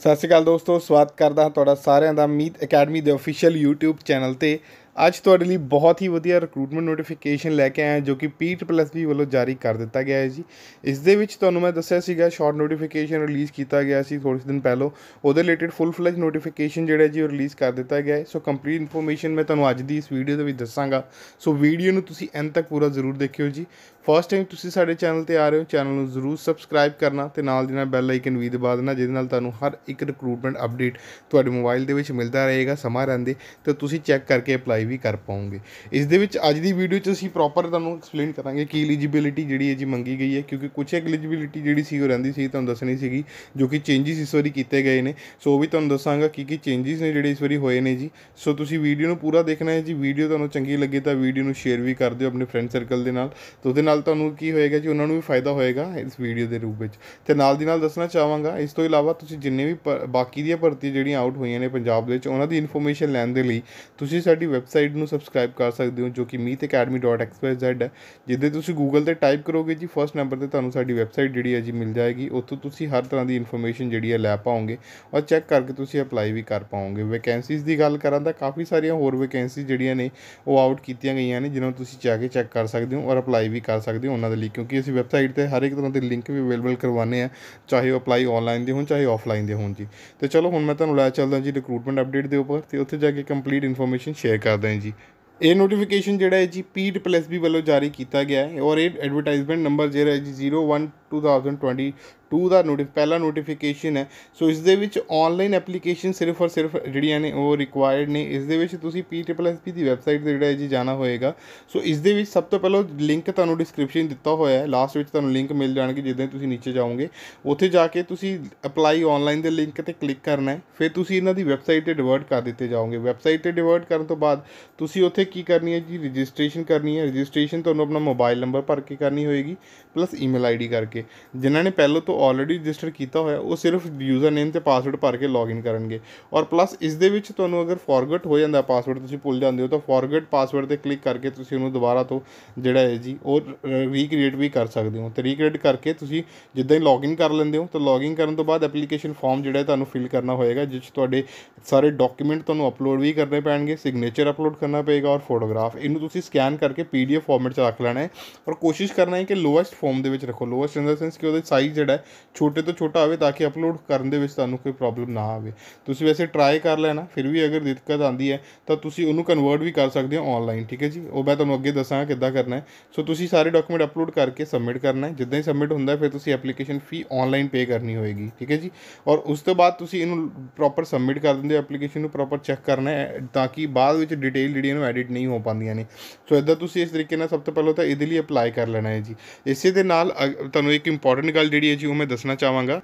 ਸਤਿ ਸ਼੍ਰੀ ਅਕਾਲ ਦੋਸਤੋ, ਸਵਾਗਤ ਕਰਦਾ ਹਾਂ ਤੁਹਾਡਾ ਸਾਰਿਆਂ ਦਾ ਮੀਤ ਅਕੈਡਮੀ ਦੇ ਅਫੀਸ਼ੀਅਲ YouTube ਚੈਨਲ ਤੇ। ਅੱਜ ਤੁਹਾਡੇ ਲਈ ਬਹੁਤ ਹੀ ਵਧੀਆ ਰਿਕਰੂਟਮੈਂਟ ਨੋਟੀਫਿਕੇਸ਼ਨ ਲੈ ਕੇ ਆਇਆ, ਜੋ ਕਿ ਪੀਟ ਪਲੱਸ ਵੀ ਵੱਲੋਂ ਜਾਰੀ ਕਰ ਦਿੱਤਾ ਗਿਆ ਹੈ ਜੀ। ਇਸ ਦੇ ਵਿੱਚ ਤੁਹਾਨੂੰ ਮੈਂ ਦੱਸਿਆ ਸੀਗਾ ਸ਼ਾਰਟ ਨੋਟੀਫਿਕੇਸ਼ਨ ਰਿਲੀਜ਼ ਕੀਤਾ ਗਿਆ ਸੀ ਥੋੜੇ ਦਿਨ ਪਹਿਲਾਂ। ਉਹਦੇ ਰਿਲੇਟਡ ਫੁੱਲ ਫਲੈਜ ਨੋਟੀਫਿਕੇਸ਼ਨ ਜਿਹੜਾ ਜੀ ਉਹ ਰਿਲੀਜ਼ ਕਰ ਦਿੱਤਾ ਗਿਆ ਹੈ। ਸੋ ਕੰਪਲੀਟ ਇਨਫੋਰਮੇਸ਼ਨ ਮੈਂ ਤੁਹਾਨੂੰ ਅੱਜ ਦੀ ਇਸ ਵੀਡੀਓ ਦੇ ਵਿੱਚ ਦੱਸਾਂਗਾ। ਸੋ ਵੀਡੀਓ ਨੂੰ ਤੁਸੀਂ ਐਂਡ ਤੱਕ ਪੂਰਾ ਜ਼ਰੂਰ ਦੇਖਿਓ ਜੀ। ਫਸਟ ਟਾਈਮ ਤੁਸੀਂ ਸਾਡੇ ਚੈਨਲ ਤੇ ਆ ਰਹੇ ਹੋ ਚੈਨਲ ਨੂੰ ਜ਼ਰੂਰ ਸਬਸਕ੍ਰਾਈਬ ਕਰਨਾ ਤੇ ਨਾਲ ਦੀ ਨਾਲ ਬੈਲ ਆਈਕਨ ਵੀ ਦਬਾ ਦੇਣਾ, ਜਿਹਦੇ ਨਾਲ ਤੁਹਾਨੂੰ ਹਰ ਇੱਕ ਰਿਕਰੂਟਮੈਂਟ ਅਪਡੇਟ ਤੁਹਾਡੇ ਮੋਬਾਈਲ ਦੇ ਵਿੱਚ ਮਿਲਦਾ ਰਹੇਗਾ, ਸਮਾਂ ਰਹਿੰਦੇ। ਤੇ ਤੁਸੀਂ ਚੈੱਕ ਕਰਕੇ ਅਪਲਾਈ ਵੀ ਕਰ ਪਾਉਂਗੇ। ਇਸ ਦੇ ਵਿੱਚ ਅੱਜ ਦੀ ਵੀਡੀਓ 'ਚ ਅਸੀਂ ਪ੍ਰੋਪਰ ਤੁਹਾਨੂੰ ਐਕਸਪਲੇਨ ਕਰਾਂਗੇ ਕਿ ਐਲੀਜੀਬਿਲਿਟੀ ਜਿਹੜੀ ਹੈ ਜੀ ਮੰਗੀ ਗਈ ਹੈ, ਕਿਉਂਕਿ ਕੁਝ ਐਲੀਜੀਬਿਲਿਟੀ ਜਿਹੜੀ ਸੀ ਉਹ ਰਹਿੰਦੀ ਸੀ, ਤੁਹਾਨੂੰ ਦੱਸਣੀ ਸੀਗੀ, ਜੋ ਕਿ ਚੇਂਜਸ ਇਸ ਵਾਰੀ ਕੀਤੇ ਗਏ ਨੇ। ਸੋ ਉਹ ਵੀ ਤੁਹਾਨੂੰ ਦੱਸਾਂਗਾ ਕੀ ਕੀ ਚੇਂਜਸ ਨੇ ਜਿਹੜੇ ਇਸ ਵਾਰੀ ਹੋਏ ਨੇ ਜੀ। ਸੋ ਤੁਸੀਂ ਵੀਡੀਓ ਨੂੰ ਪੂਰਾ ਦੇਖਣਾ ਹੈ ਜੀ। ਵੀਡੀਓ ਤੁਹਾਨੂੰ ਚੰਗੀ ਲੱਗੇ ਤਾਂ ਵੀਡੀਓ ਨੂੰ ਸ਼ੇਅਰ ਵੀ ਕਰ ਦਿਓ ਆਪਣੇ ਫਰੈਂਡ ਸਰਕਲ ਦੇ ਨਾਲ। ਤੇ ਉਹਦੇ ਨਾਲ ਤੁਹਾਨੂੰ ਕੀ ਹੋਏਗਾ ਜੀ, ਉਹਨਾਂ ਨੂੰ ਵੀ ਫਾਇਦਾ ਹੋਏਗਾ ਇਸ ਵੀਡੀਓ ਦੇ ਰੂਪ ਵਿੱਚ। ਤੇ ਨਾਲ ਦੀ ਨਾਲ ਦੱਸਣਾ ਚਾਹਾਂਗਾ, ਇਸ ਤੋਂ ਇਲਾਵਾ ਤੁਸੀਂ ਜਿੰਨੇ ਵੀ ਪ- ਬਾਕੀ ਦੀਆਂ ਭਰਤੀ ਜਿਹੜੀਆਂ ਆਊਟ ਹੋਈਆਂ ਨੇ ਪੰਜਾਬ ਦੇ ਵਿੱਚ, ਉਹਨਾਂ ਦੀ ਇਨਫੋਰਮੇਸ਼ਨ ਲੈਣ ਦੇ ਲਈ ਤੁਸੀਂ ਸਾਡੀ ਵੈਬਸਾਈਟ ਨੂੰ ਸਬਸਕ੍ਰਾਈਬ ਕਰ ਸਕਦੇ ਹੋ, ਜੋ ਕਿ meetacademy.xyz ਹੈ। ਜਿੱਦੇ ਤੁਸੀਂ ਗੂਗਲ ਤੇ ਟਾਈਪ ਕਰੋਗੇ ਜੀ ਫਰਸਟ ਨੰਬਰ ਤੇ ਤੁਹਾਨੂੰ ਸਾਡੀ ਵੈਬਸਾਈਟ ਜਿਹੜੀ ਹੈ ਜੀ ਮਿਲ ਜਾਏਗੀ। ਉੱਥੋਂ ਤੁਸੀਂ ਹਰ ਤਰ੍ਹਾਂ ਦੀ ਇਨਫੋਰਮੇਸ਼ਨ ਜਿਹੜੀ ਹੈ ਲੈ ਪਾਓਗੇ ਔਰ ਚੈੱਕ ਕਰਕੇ ਤੁਸੀਂ ਅਪਲਾਈ ਵੀ ਕਰ ਪਾਓਗੇ। ਵੈਕੈਂਸੀਜ਼ ਦੀ ਗੱਲ ਕਰਾਂ ਤਾਂ ਕਾਫੀ ਸਾਰੀਆਂ ਹੋਰ ਵੈਕੈਂਸੀ ਜਿਹੜੀਆਂ ਨੇ, ਉਹ ਆਊਟ ਕੀਤੀਆਂ ਗਈਆਂ ਨੇ, ਜਿਨ੍ਹਾਂ ਨੂੰ ਤੁਸੀਂ ਜਾ ਕੇ ਚੈੱਕ ਕਰ ਸਕਦੇ ਹੋ ਔਰ ਅਪਲਾਈ ਵੀ ਕਰ ਸਕਦੇ ਹੋ ਉਹਨਾਂ ਦੇ ਲਈ। ਕਿਉਂਕਿ ਅਸੀਂ ਵੈਬਸਾਈਟ ਤੇ ਹਰ ਇੱਕ ਤਰ੍ਹਾਂ ਦੇ ਲਿੰਕ ਵੀ ਅਵੇਲੇਬਲ ਕਰਵਾਉਂਦੇ ਆ ਚਾਹੇ ਉਹ ਅਪਲਾਈ ਆਨਲਾਈਨ ਦੇ ਹੋਣ, ਚਾਹੇ ਆਫਲਾਈਨ ਦੇ ਹੋਣ ਜੀ। ਤੇ ਚਲੋ ਹੁਣ ਮੈਂ ਤੁਹਾਨੂੰ ਲੈ ਚੱਲਦਾ ਜੀ ਰਿਕਰੂਟਮੈਂਟ ਅਪਡੇਟ ਦੇ ਉੱਪਰ ਤੇ ਉੱਥੇ ਜਾ ਕੇ ਕੰਪਲੀਟ ਇਨਫੋਰਮੇਸ਼ਨ ਸ਼ੇਅਰ ਕਰਦਾ ਹਾਂ ਜੀ। ਇਹ ਨੋਟੀਫਿਕੇਸ਼ਨ ਜਿਹੜਾ ਹੈ ਜੀ ਪੀ ਪਲੱਸ ਬੀ ਵੱਲੋਂ ਜਾਰੀ ਕੀਤਾ ਗਿਆ ਹੈ ਔਰ ਇਹ ਐਡਵਰਟਾਈਜ਼ਮੈਂਟ ਨੰਬਰ ਜਿਹੜਾ ਹੈ ਜੀ 01 2022 ਦਾ ਨੋਟਿਫ ਪਹਿਲਾ ਨੋਟੀਫਿਕੇਸ਼ਨ ਹੈ। ਸੋ ਇਸ ਦੇ ਵਿੱਚ ਆਨਲਾਈਨ ਐਪਲੀਕੇਸ਼ਨ ਸਿਰਫ ਔਰ ਸਿਰਫ ਜਿਹੜੀਆਂ ਨੇ ਉਹ ਰਿਕੁਆਇਰਡ ਨੇ। ਇਸ ਦੇ ਵਿੱਚ ਤੁਸੀਂ ਪੀ ਟ੍ਰਿਪਲ ਐਸ ਪੀ ਦੀ ਵੈਬਸਾਈਟ ਤੇ ਜਿਹੜਾ ਹੈ ਜੀ ਜਾਣਾ ਹੋਏਗਾ। ਸੋ ਇਸ ਦੇ ਵਿੱਚ ਸਭ ਤੋਂ ਪਹਿਲਾਂ ਲਿੰਕ ਤੁਹਾਨੂੰ ਡਿਸਕ੍ਰਿਪਸ਼ਨ ਦਿੱਤਾ ਹੋਇਆ ਹੈ। ਲਾਸਟ ਵਿੱਚ ਤੁਹਾਨੂੰ ਲਿੰਕ ਮਿਲ ਜਾਣਗੇ ਜਿੱਦਾਂ ਤੁਸੀਂ ਨੀਚੇ ਜਾਓਗੇ। ਉੱਥੇ ਜਾ ਕੇ ਤੁਸੀਂ ਅਪਲਾਈ ਆਨਲਾਈਨ ਦੇ ਲਿੰਕ ਤੇ ਕਲਿੱਕ ਕਰਨਾ ਹੈ। ਫਿਰ ਤੁਸੀਂ ਇਹਨਾਂ ਦੀ ਵੈਬਸਾਈਟ ਤੇ ਡਿਵਰਟ ਕਰ ਦਿੱਤੇ ਜਾਓਗੇ। ਵੈਬਸਾਈਟ ਤੇ ਡਿਵਰਟ ਕਰਨ ਤੋਂ ਬਾਅਦ ਤੁਸੀਂ ਉੱਥੇ ਕੀ ਕਰਨੀ ਹੈ ਜੀ? ਰਜਿਸਟ੍ਰੇਸ਼ਨ ਕਰਨੀ ਹੈ। ਰਜਿਸਟ੍ਰੇਸ਼ਨ ਤੁਹਾਨੂੰ ਆਪਣਾ ਮੋਬਾਈਲ ਨੰਬਰ ਭਰ ਕੇ ਕਰਨੀ ਹੋਏਗੀ ਪਲੱਸ ਈਮੇਲ ਆਈਡੀ ਕਰਕੇ। ਜਿਨ੍ਹਾਂ ਨੇ ਪਹਿਲਾਂ ਤੋਂ ਆਲਰੇਡੀ ਰਜਿਸਟਰ ਕੀਤਾ ਹੋਇਆ, ਉਹ ਸਿਰਫ ਯੂਜ਼ਰ ਨੇਮ ਤੇ ਪਾਸਵਰਡ ਭਰ ਕੇ ਲੌਗਇਨ ਕਰਨਗੇ। ਔਰ ਪਲੱਸ ਇਸ ਦੇ ਵਿੱਚ ਤੁਹਾਨੂੰ ਅਗਰ ਫੋਰਗੇਟ ਹੋ ਜਾਂਦਾ ਪਾਸਵਰਡ ਤੁਸੀਂ ਭੁੱਲ ਜਾਂਦੇ ਹੋ, ਤਾਂ ਫੋਰਗੇਟ ਪਾਸਵਰਡ ਤੇ ਕਲਿੱਕ ਕਰਕੇ ਤੁਸੀਂ ਉਹਨੂੰ ਦੁਬਾਰਾ ਤੋਂ ਜਿਹੜਾ ਹੈ ਜੀ, ਉਹ ਰੀਕ੍ਰੀਏਟ ਵੀ ਕਰ ਸਕਦੇ ਹੋ। ਤੇ ਰੀਕ੍ਰੀਏਟ ਕਰਕੇ ਤੁਸੀਂ ਜਿੱਦਾਂ ਹੀ ਲੌਗਇਨ ਕਰ ਲੈਂਦੇ ਹੋ, ਤਾਂ ਲੌਗਇਨ ਕਰਨ ਤੋਂ ਬਾਅਦ ਐਪਲੀਕੇਸ਼ਨ ਫਾਰਮ ਜਿਹੜਾ ਤੁਹਾਨੂੰ ਫਿਲ ਕਰਨਾ ਹੋਏਗਾ, ਜਿਸ 'ਚ ਤੁਹਾਡੇ ਸਾਰੇ ਡਾਕੂਮੈਂਟ ਤੁਹਾਨੂੰ ਅਪਲੋਡ ਵੀ ਕਰਨੇ ਪੈਣਗੇ ਸਿਗਨੇਚਰ ਅਪਲੋਡ ਕਰਨਾ ਪਏਗਾ ਔਰ ਫੋਟੋਗ੍ਰਾਫ ਇਹਨੂੰ ਤੁਸੀਂ ਸਕੈਨ ਕਰਕੇ ਪੀਡੀਐਫ ਫਾਰਮੈਟ 'ਚ ਰੱਖ ਲੈਣਾ ਹੈ। ਔਰ ਕੋਸ਼ਿਸ਼ ਕਰਨਾ ਹੈ ਕਿ ਲੋਐਸਟ ਫਾਰਮ ਦੇ ਵਿੱਚ ਰੱਖੋ। ਲੋਐਸਟ ਦਾ ਸੈਂਸ ਕਿ ਉਹਦੇ ਸਾਈਜ਼ ਜਿਹੜਾ ਛੋਟੇ ਤੋਂ ਛੋਟਾ ਹੋਵੇ ਤਾਂ ਕਿ ਅਪਲੋਡ ਕਰਨ ਦੇ ਵਿੱਚ ਤੁਹਾਨੂੰ ਕੋਈ ਪ੍ਰੋਬਲਮ ਨਾ ਆਵੇ। ਤੁਸੀਂ ਵੈਸੇ ਟਰਾਈ ਕਰ ਲੈਣਾ, ਫਿਰ ਵੀ ਅਗਰ ਦਿੱਕਤ ਆਉਂਦੀ ਹੈ, ਤਾਂ ਤੁਸੀਂ ਉਹਨੂੰ ਕਨਵਰਟ ਵੀ ਕਰ ਸਕਦੇ ਹੋ ਆਨਲਾਈਨ ਠੀਕ ਹੈ ਜੀ? ਉਹ ਮੈਂ ਤੁਹਾਨੂੰ ਅੱਗੇ ਦੱਸਾਂਗਾ ਕਿੱਦਾਂ ਕਰਨਾ ਹੈ। ਸੋ ਤੁਸੀਂ ਸਾਰੇ ਡਾਕੂਮੈਂਟ ਅਪਲੋਡ ਕਰਕੇ ਸਬਮਿਟ ਕਰਨਾ ਹੈ। ਜਿੱਦਾਂ ਹੀ ਸਬਮਿਟ ਹੁੰਦਾ ਫਿਰ ਤੁਸੀਂ ਐਪਲੀਕੇਸ਼ਨ ਫੀ ਆਨਲਾਈਨ ਪੇ ਕਰਨੀ ਹੋਏਗੀ, ਠੀਕ ਹੈ ਜੀ? ਔਰ ਉਸ ਤੋਂ ਬਾਅਦ ਤੁਸੀਂ ਇਹਨੂੰ ਪ੍ਰੋਪਰ ਸਬਮਿਟ ਕਰ ਦਿੰਦੇ ਹੋ ਐਪਲੀਕੇਸ਼ਨ ਨੂੰ ਪ੍ਰੋਪਰ ਚੈੱਕ ਕਰਨਾ ਹੈ, ਤਾਂ ਕਿ ਬਾਅਦ ਵਿੱਚ ਡਿਟੇਲ ਜਿਹੜੀ ਇਹਨੂੰ ਐਡਿਟ ਨਹੀਂ ਹੋ ਪਾਉਂਦੀਆਂ ਨੇ। ਸੋ ਇਦਾਂ ਤੁਸੀਂ ਇਸ ਤਰੀਕੇ ਨਾਲ ਸਭ ਤੋਂ ਪਹਿਲਾਂ ਤਾਂ ਇਹਦੇ ਲਈ ਅਪਲਾਈ ਕਰ ਲੈਣਾ ਹੈ ਜੀ। ਇਸੇ ਦੇ ਨਾਲ ਤੁਹਾਨੂੰ ਇੱਕ ਇੰਪੋਰਟੈਂਟ ਗੱਲ ਜਿਹੜੀ ਹੈ ਜੀ ਉਹ ਮੈਂ ਦੱਸਣਾ ਚਾਹਾਂਗਾ।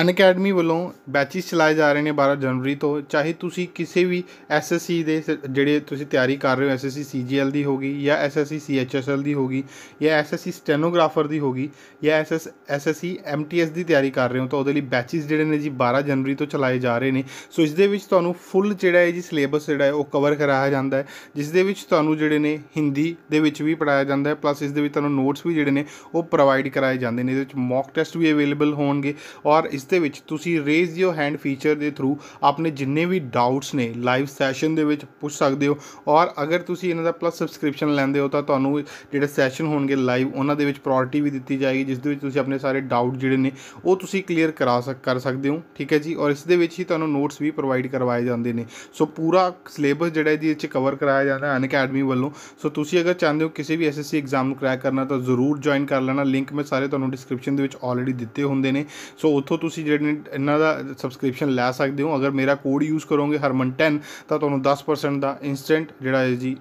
ਅਨ ਅਕੈਡਮੀ ਵੱਲੋਂ ਬੈਚਿਸ ਚਲਾਏ ਜਾ ਰਹੇ ਨੇ 12 ਜਨਵਰੀ ਤੋਂ। ਚਾਹੇ ਤੁਸੀਂ ਕਿਸੇ ਵੀ ਐਸਐਸਸੀ ਦੇ ਜਿਹੜੇ ਤੁਸੀਂ ਤਿਆਰੀ ਕਰ ਰਹੇ ਹੋ ਐਸਐਸਸੀ ਸੀਜੀਐਲ ਦੀ ਹੋਗੀ ਜਾਂ ਐਸਐਸਸੀ ਸੀਐਚਐਸਐਲ ਦੀ ਹੋਗੀ ਜਾਂ ਐਸਐਸਸੀ ਸਟੈਨੋਗ੍ਰਾਫਰ ਦੀ ਹੋਗੀ ਜਾਂ ਐਸਐਸ ਐਸਐਸਸੀ ਐਮਟੀਐਸ ਦੀ ਤਿਆਰੀ ਕਰ ਰਹੇ ਹੋ, ਤਾਂ ਉਹਦੇ ਲਈ ਬੈਚਿਸ ਜਿਹੜੇ ਨੇ ਜੀ 12 ਜਨਵਰੀ ਤੋਂ ਚਲਾਏ ਜਾ ਰਹੇ ਨੇ। ਸੋ ਇਸ ਦੇ ਵਿੱਚ ਤੁਹਾਨੂੰ ਫੁੱਲ ਜਿਹੜਾ ਹੈ ਜੀ ਸਿਲੇਬਸ ਜਿਹੜਾ ਹੈ, ਉਹ ਕਵਰ ਕਰਾਇਆ ਜਾਂਦਾ ਹੈ, ਜਿਸ ਦੇ ਵਿੱਚ ਤੁਹਾਨੂੰ ਜਿਹੜੇ ਨੇ ਹਿੰਦੀ ਦੇ ਵਿੱਚ ਵੀ ਪੜਾਇਆ ਜਾਂਦਾ ਹੈ, ਪਲੱਸ ਇਸ ਦੇ ਵਿੱਚ ਤੁਹਾਨੂੰ ਨੋਟਸ ਵੀ ਜਿਹੜੇ ਨੇ, ਉਹ ਪ੍ਰੋਵਾਈਡ ਕਰਾਏ ਜਾਂਦੇ ਨੇ। ਇਹਦੇ ਵਿੱਚ ਮੌਕ ਟੈਸਟ ਵੀ ਅਵੇਲੇਬਲ ਹੋਣਗੇ ਔਰ ਇਸ ਜਿਸ ਦੇ ਵਿੱਚ ਤੁਸੀਂ ਰੇਜ਼ ਯੋਰ ਹੈਂਡ ਫੀਚਰ ਦੇ ਥਰੂ ਆਪਣੇ ਜਿੰਨੇ ਵੀ ਡਾਊਟਸ ਨੇ ਲਾਈਵ ਸੈਸ਼ਨ ਦੇ ਵਿੱਚ ਪੁੱਛ ਸਕਦੇ ਹੋ ਔਰ ਅਗਰ ਤੁਸੀਂ ਇਹਨਾਂ ਦਾ ਪਲੱਸ ਸਬਸਕ੍ਰਿਪਸ਼ਨ ਲੈਂਦੇ ਹੋ ਤਾਂ ਤੁਹਾਨੂੰ ਜਿਹੜੇ ਸੈਸ਼ਨ ਹੋਣਗੇ ਲਾਈਵ ਉਹਨਾਂ ਦੇ ਵਿੱਚ ਪ੍ਰਾਇੋਰਟੀ ਵੀ ਦਿੱਤੀ ਜਾਏਗੀ, ਜਿਸ ਦੇ ਵਿੱਚ ਤੁਸੀਂ ਆਪਣੇ ਸਾਰੇ ਡਾਊਟ ਜਿਹੜੇ ਨੇ ਉਹ ਤੁਸੀਂ ਕਲੀਅਰ ਕਰਾ ਸਕ, ਕਰ ਸਕਦੇ ਹੋ, ਠੀਕ ਹੈ ਜੀ? ਔਰ ਇਸ ਦੇ ਵਿੱਚ ਹੀ ਤੁਹਾਨੂੰ ਨੋਟਸ ਵੀ ਪ੍ਰੋਵਾਈਡ ਕਰਵਾਏ ਜਾਂਦੇ ਨੇ। ਸੋ ਪੂਰਾ ਸਿਲੇਬਸ ਜਿਹੜਾ ਇਹਦੇ ਵਿੱਚ ਕਵਰ ਕਰਾਇਆ ਜਾਂਦਾ ਹੈ ਅਨ ਅਕੈਡਮੀ ਵੱਲੋਂ। ਸੋ ਤੁਸੀਂ ਅਗਰ ਚਾਹੁੰਦੇ ਹੋ ਕਿਸੇ ਵੀ ਐਸਐਸਸੀ ਐਗਜ਼ਾਮ ਨੂੰ ਕਰੈਕ ਕਰਨਾ ਤਾਂ ਜ਼ਰੂਰ ਜੁਆਇਨ ਕਰ ਲੈਣਾ। ਲਿੰਕ ਮੈਂ ਸਾਰੇ ਤੁਹਾਨੂੰ ਡਿਸਕ੍ਰਿਪਸ਼ਨ ਦੇ ਵਿੱਚ ਆਲਰੇਡੀ ਦਿੱਤੇ ਹੁੰਦੇ ਨੇ। ਸੋ ਉੱਥੋਂ ਤੁਸੀਂ ਤੁਸੀਂ ਜਿਹੜੇ ਨੇ ਇਹਨਾਂ ਦਾ ਸਬਸਕ੍ਰਿਪਸ਼ਨ ਲੈ ਸਕਦੇ ਹੋ। ਅਗਰ ਮੇਰਾ ਕੋਡ ਯੂਜ਼ ਕਰੋਗੇ ਹਰਮਨ 10 ਤਾਂ ਤੁਹਾਨੂੰ 10% ਦਾ ਇਨਸਟੈਂਟ ਜਿਹੜਾ ਹੈ ਜੀ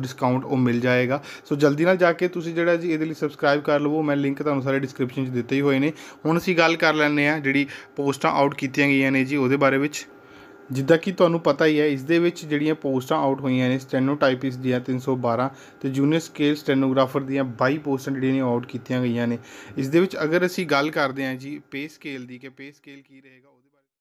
ਡਿਸਕਾਊਂਟ ਉਹ ਮਿਲ ਜਾਏਗਾ। ਸੋ ਜਲਦੀ ਨਾਲ ਜਾ ਕੇ ਤੁਸੀਂ ਜਿਹੜਾ ਜੀ ਇਹਦੇ ਲਈ ਸਬਸਕ੍ਰਾਈਬ ਕਰ ਲਵੋ। ਮੈਂ ਲਿੰਕ ਤੁਹਾਨੂੰ ਸਾਰੇ ਡਿਸਕ੍ਰਿਪਸ਼ਨ 'ਚ ਦਿੱਤੇ ਹੀ ਹੋਏ ਨੇ। ਹੁਣ ਅਸੀਂ ਗੱਲ ਕਰ ਲੈਂਦੇ ਆ ਜਿਹੜੀ ਪੋਸਟਾਂ ਆਊਟ ਕੀਤੀਆਂ ਗਈਆਂ ਨੇ ਜੀ, ਉਹਦੇ ਬਾਰੇ ਵਿੱਚ। ਜਿੱਦਾਂ ਕਿ ਤੁਹਾਨੂੰ ਪਤਾ ਹੀ ਹੈ, ਇਸ ਦੇ ਵਿੱਚ ਜਿਹੜੀਆਂ ਪੋਸਟਾਂ ਆਊਟ ਹੋਈਆਂ ਨੇ ਸਟੈਨੋਟਾਈਪਿਸਟ ਦੀਆਂ 312 ਤੇ ਜੂਨੀਅਰ ਸਕੇਲ ਸਟੈਨੋਗ੍ਰਾਫਰ ਦੀਆਂ 22 ਪੋਸਟਾਂ ਜਿਹੜੀਆਂ ਨੇ ਆਊਟ ਕੀਤੀਆਂ ਗਈਆਂ ਨੇ। ਇਸ ਦੇ ਵਿੱਚ ਅਗਰ ਅਸੀਂ ਗੱਲ ਕਰਦੇ ਹਾਂ ਜੀ ਪੇ ਸਕੇਲ ਦੀ, ਕਿ ਪੇ ਸਕੇਲ ਕੀ ਰਹੇਗਾ